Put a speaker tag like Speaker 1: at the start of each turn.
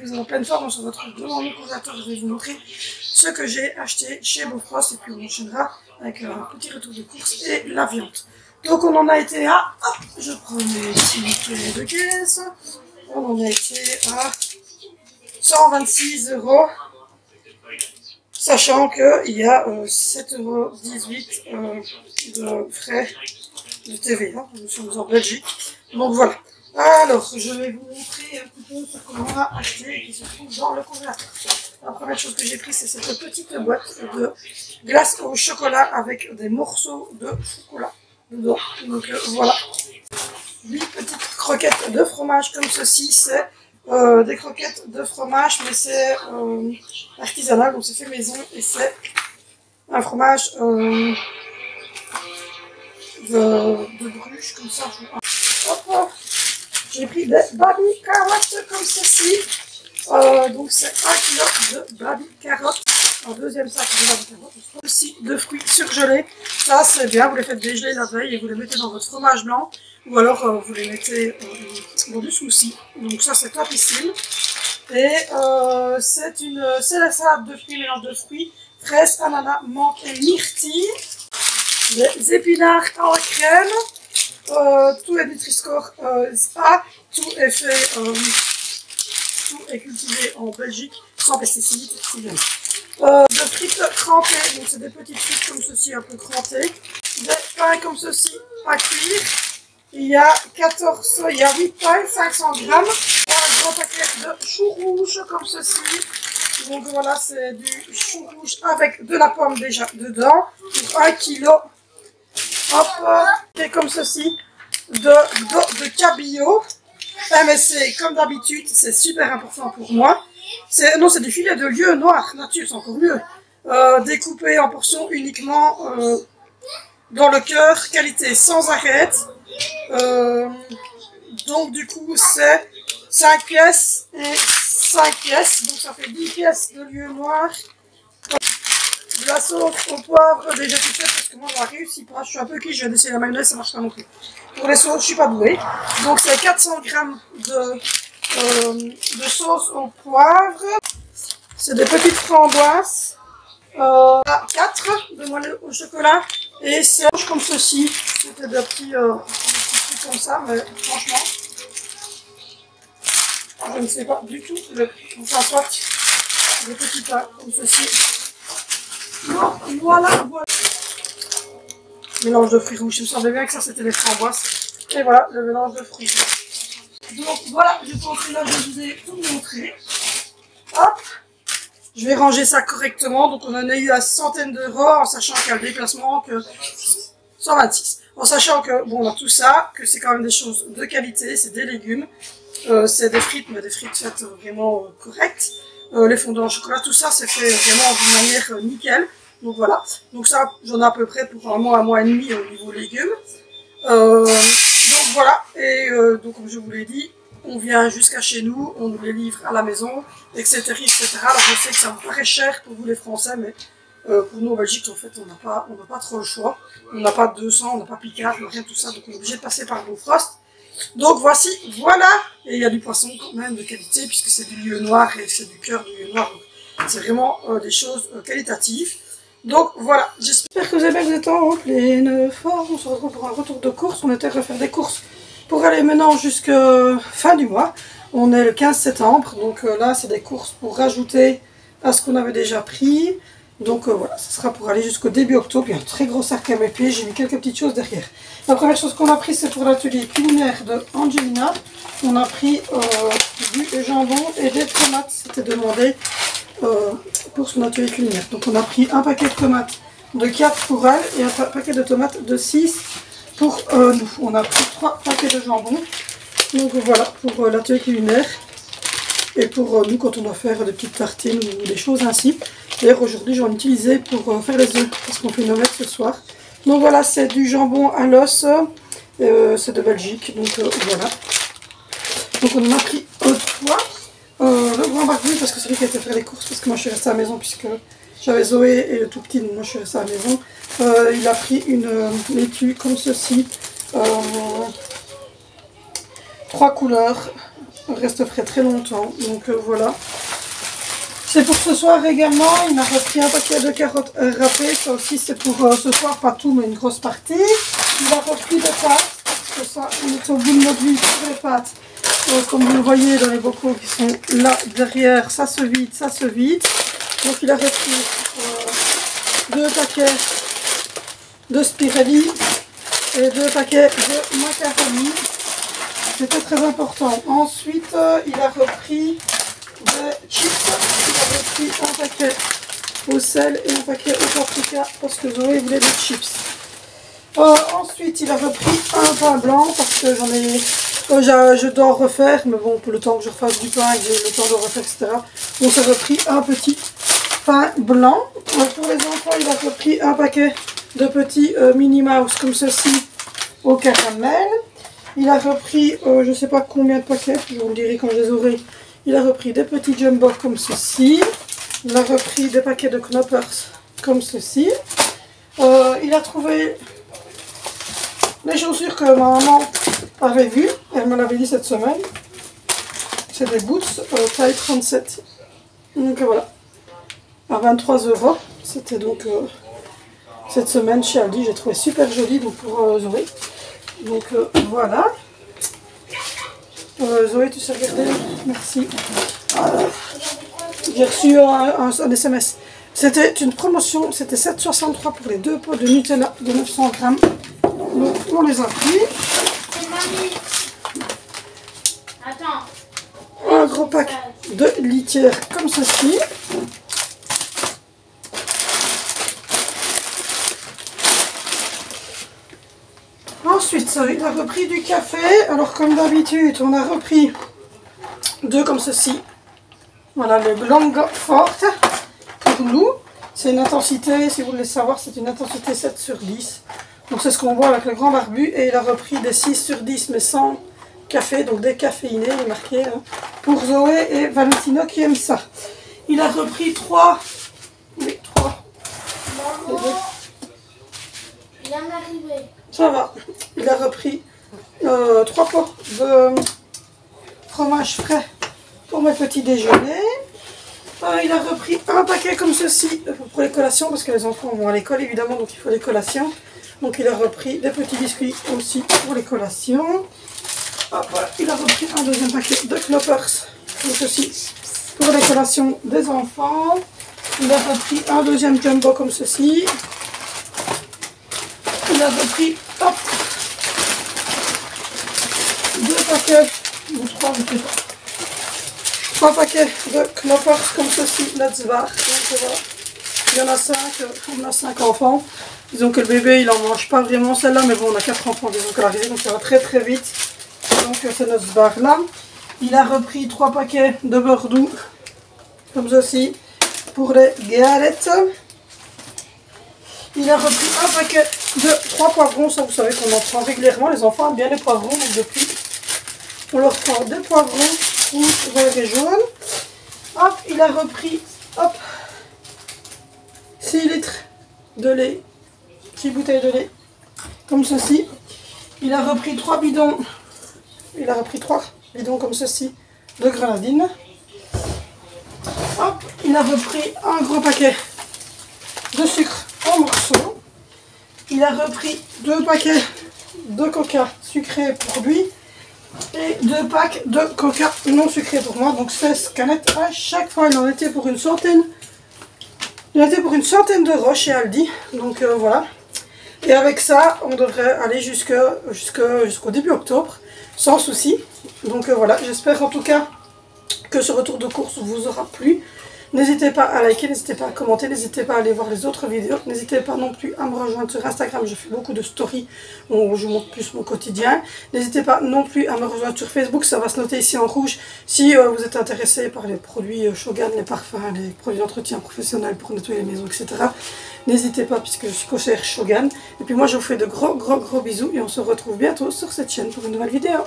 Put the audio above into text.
Speaker 1: vous êtes en pleine forme sur votre demande au congélateur. Je vais vous montrer ce que j'ai acheté chez Bofrost et puis on enchaînera avec un petit retour de course et la viande. Donc on en a été à, je prends mes petits de caisse, on en a été à 126 euros, sachant qu'il y a 7,18 euros de frais de TVA, nous sommes en Belgique, donc voilà. Alors, je vais vous montrer un petit peu ce qu'on a acheté et qui se trouve dans le congélateur. La première chose que j'ai pris, c'est cette petite boîte de glace au chocolat avec des morceaux de chocolat dedans. Donc euh, voilà. 8 petites croquettes de fromage comme ceci. C'est euh, des croquettes de fromage, mais c'est euh, artisanal, donc c'est fait maison et c'est un fromage de, de bruges comme ça. Hop, j'ai pris des baby carottes comme ceci. Euh, donc c'est 1 kg de baby carottes. Un deuxième sac de baby carottes. Aussi de fruits surgelés. Ça c'est bien, vous les faites dégeler la veille et vous les mettez dans votre fromage blanc. Ou alors euh, vous les mettez euh, dans du souci. Donc ça c'est topissime. Et euh, c'est une la salade de fruits, mélange de fruits, fraises, ananas, menthe et myrtille. Des épinards en crème. Euh, tout est Nutri-Score euh, A, tout est fait, euh, tout est cultivé en Belgique, sans pesticides, c'est bien. De frites crantées, donc c'est des petites frites comme ceci, un peu crantées. Des pains comme ceci à cuire. Il y a 14, il y a 8 pains, 500 grammes. Un gros paquet de choux rouges comme ceci. Donc voilà, c'est du chou rouge avec de la pomme déjà dedans. Pour 1 kg Hop, et comme ceci, de, de, cabillaud. MSC, comme d'habitude, c'est super important pour moi. C'est Non, c'est du filet de lieu noir, nature, c'est encore mieux. Euh, découpé en portions uniquement euh, dans le cœur, qualité sans arrêt. Euh, donc du coup, c'est 5 pièces et 5 pièces, donc ça fait 10 pièces de lieu noir la sauce au poivre déjà tout fait parce que moi je réussi pas. Je suis un peu qui, je vais essayer la mayonnaise, ça marche pas non plus. Pour les sauces, je suis pas douée. Donc c'est 400 grammes de, euh, de sauce au poivre. C'est des petites framboises. Euh, 4 de moelle au chocolat. Et c'est comme ceci. C'était des petits, euh, des petits comme ça, mais franchement, je ne sais pas du tout. Le, enfin, soit des petits pains comme ceci. Voilà, voilà. Mélange de fruits rouges. Il me semblait bien que ça, c'était les framboises. Et voilà, le mélange de fruits Donc voilà, je pense que là, je vous ai tout montré. Hop. Je vais ranger ça correctement. Donc on en a eu à centaines d'euros en sachant qu'il y a le déplacement que 126. En sachant que, bon, on a tout ça, que c'est quand même des choses de qualité, c'est des légumes, euh, c'est des frites, mais des frites faites vraiment euh, correctes. Euh, les fondants au chocolat, tout ça c'est fait vraiment d'une manière euh, nickel. Donc voilà, donc ça j'en ai à peu près pour un mois, un mois et demi au niveau légumes. Euh, donc voilà, et euh, donc comme je vous l'ai dit, on vient jusqu'à chez nous, on nous les livre à la maison, etc. etc. Alors je sais que ça vous paraît cher pour vous les Français, mais euh, pour nous en Belgique en fait on n'a pas, on n'a pas trop le choix. On n'a pas 200, on n'a pas Picard, on n'a rien de tout ça, donc on est obligé de passer par Frost. Donc voici, voilà, et il y a du poisson quand même de qualité puisque c'est du lieu noir et c'est du cœur du lieu noir. C'est vraiment euh, des choses euh, qualitatives. Donc voilà, j'espère que vous avez bien, vous êtes en pleine forme. On se retrouve pour un retour de course. On était à refaire des courses pour aller maintenant jusqu'à fin du mois. On est le 15 septembre, donc euh, là c'est des courses pour rajouter à ce qu'on avait déjà pris. Donc euh, voilà, ce sera pour aller jusqu'au début octobre. Il y a un très gros sac à mes pieds, j'ai mis quelques petites choses derrière. La première chose qu'on a pris, c'est pour l'atelier culinaire de Angelina. On a pris euh, du jambon et des tomates, c'était demandé euh, pour son atelier culinaire. Donc on a pris un paquet de tomates de 4 pour elle et un pa paquet de tomates de 6 pour nous. On a pris 3 paquets de jambon. Donc voilà, pour l'atelier culinaire. Et pour nous, quand on doit faire des petites tartines ou des choses ainsi. D'ailleurs, aujourd'hui, j'en ai utilisé pour euh, faire les œufs, parce qu'on fait une omelette ce soir. Donc voilà, c'est du jambon à l'os. Euh, c'est de Belgique, donc euh, voilà. Donc on en a pris trois. Euh, le grand barbecue, parce que c'est lui qui a été faire les courses, parce que moi je suis restée à la maison, puisque j'avais Zoé et le tout petit, donc moi je suis restée à la maison. Il a pris une laitue comme ceci. Trois couleurs. reste frais très longtemps. Donc voilà. C'est pour ce soir également. Il m'a repris un paquet de carottes râpées. Ça aussi, c'est pour euh, ce soir, pas tout, mais une grosse partie. Il a repris des pâtes. Parce que ça, on est au bout de notre vie sur les pâtes. comme vous le voyez dans les bocaux qui sont là derrière, ça se vide, ça se vide. Donc il a repris deux paquets de spirelli et deux paquets de macaroni. C'était très important. Ensuite, euh, il a repris des chips. Repris un paquet au sel et un paquet au paprika parce que Zoé voulait des chips. Euh, ensuite, il a repris un pain blanc parce que j'en ai... Euh, je dois refaire, mais bon, pour le temps que je refasse du pain et que j'ai le temps de refaire, etc. On s'est repris un petit pain blanc. pour les enfants, il a repris un paquet de petits euh, mini Mouse comme ceci au caramel. Il a repris, euh, je ne sais pas combien de paquets, je vous le dirai quand je les aurai. Il a repris des petits jumbo comme ceci. Il a repris des paquets de knoppers comme ceci. Euh, il a trouvé les chaussures que ma maman avait vues. Elle me l'avait dit cette semaine. C'est des boots taille 37. Donc voilà. À 23 euros. C'était donc cette semaine chez Aldi. J'ai trouvé super joli donc pour euh, Zoé. Donc euh, voilà. Euh, Zoé, tu sais regarder? Merci. J'ai reçu un, SMS. C'était une promotion, c'était 7,63 pour les deux pots de Nutella de 900 grammes. Donc on les a pris. Un gros pack de litière comme ceci. Ensuite, il a repris du café. Alors, comme d'habitude, on a repris deux comme ceci. Voilà, le blanc forte pour nous. C'est une intensité, si vous voulez savoir, c'est une intensité 7 sur 10. Donc, c'est ce qu'on voit avec le grand barbu. Et il a repris des 6 sur 10, mais sans café, donc décaféiné, il est marqué. Hein, pour Zoé et Valentino qui aiment ça. Il a repris 3. Oui, 3. Il vient d'arriver. Ça va. Il a repris euh, trois pots de fromage frais pour mes petits déjeuners. Euh, il a repris un paquet comme ceci pour les collations, parce que les enfants vont à l'école évidemment, donc il faut des collations. Donc il a repris des petits biscuits aussi pour les collations. Il a repris un deuxième paquet de knoppers, comme ceci, pour les collations des enfants. Il a repris un deuxième jumbo comme ceci il a repris hop, deux paquets, ou trois, trois paquets de knoppers comme ceci, let's bar. il y en a cinq, on a cinq enfants. Disons que le bébé, il en mange pas vraiment celle-là, mais bon, on a quatre enfants, disons l'arrivée, donc ça va très très vite. Donc c'est notre bar là. Il a repris trois paquets de beurre doux, comme ceci, pour les galettes. Il a repris un paquet de trois poivrons. Ça, vous savez qu'on en prend régulièrement. Les enfants aiment bien les poivrons. Donc, depuis, on leur prend des poivrons rouges, verts et jaunes. Hop, il a repris, hop, 6 litres de lait. 6 bouteilles de lait. Comme ceci. Il a repris trois bidons. Il a repris trois bidons comme ceci de grenadine. Hop, il a repris un gros paquet de sucre en morceaux. Il a repris deux paquets de coca sucré pour lui et deux packs de coca non sucré pour moi. Donc 16 canettes à chaque fois. Il en était pour une centaine. Il était pour une centaine d'euros chez Aldi. Donc euh, voilà. Et avec ça, on devrait aller jusqu'au début octobre sans souci. Donc euh, voilà, j'espère en tout cas que ce retour de course vous aura plu. N'hésitez pas à liker, n'hésitez pas à commenter, n'hésitez pas à aller voir les autres vidéos. N'hésitez pas non plus à me rejoindre sur Instagram, je fais beaucoup de stories où je montre plus mon quotidien. N'hésitez pas non plus à me rejoindre sur Facebook, ça va se noter ici en rouge. Si euh, vous êtes intéressé par les produits euh, Shogun, les parfums, les produits d'entretien professionnel pour nettoyer les maisons, etc. N'hésitez pas puisque je suis cochère Shogun. Et puis moi je vous fais de gros gros gros bisous et on se retrouve bientôt sur cette chaîne pour une nouvelle vidéo.